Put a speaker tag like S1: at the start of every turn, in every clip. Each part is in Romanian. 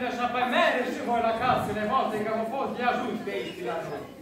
S1: mine așa pe mere și voi la casă, nevoate, că am fost de ajuns de aici la noi.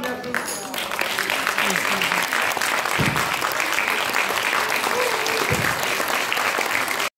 S2: Gloria a Jesús.